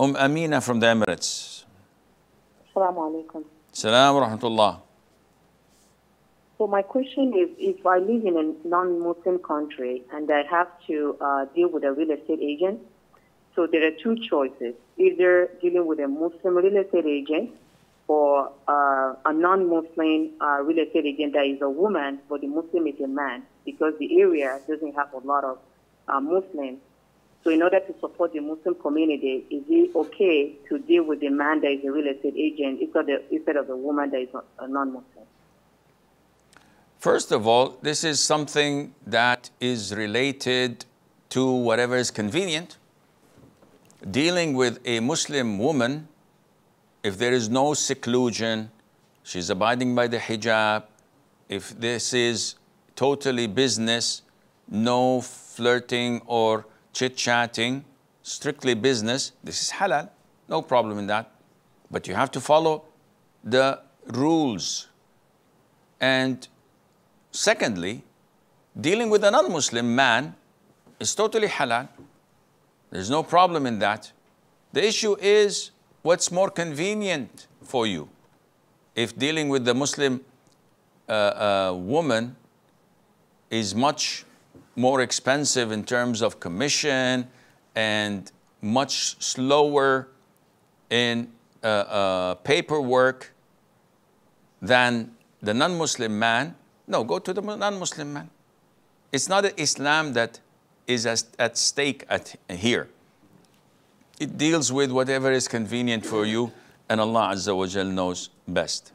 Umm Amina from the Emirates. Assalamu alaikum. Salam wa rahmatullah. So my question is, if I live in a non-Muslim country and I have to uh, deal with a real estate agent, so there are two choices: either dealing with a Muslim real estate agent or uh, a non-Muslim uh, real estate agent that is a woman, but the Muslim is a man, because the area doesn't have a lot of uh, Muslims. In order to support the Muslim community, is it okay to deal with the man that is a real estate agent instead of, instead of the woman that is a non-Muslim? First of all, this is something that is related to whatever is convenient. Dealing with a Muslim woman, if there is no seclusion, she's abiding by the hijab, if this is totally business, no flirting or chit chatting, strictly business, this is halal, no problem in that. But you have to follow the rules. And secondly, dealing with a non Muslim man is totally halal. There's no problem in that. The issue is what's more convenient for you. If dealing with the Muslim uh, uh, woman is much more expensive in terms of commission and much slower in uh, uh, paperwork than the non Muslim man, no, go to the non Muslim man. It's not Islam that is at stake at here. It deals with whatever is convenient for you, and Allah Azza wa Jal knows best.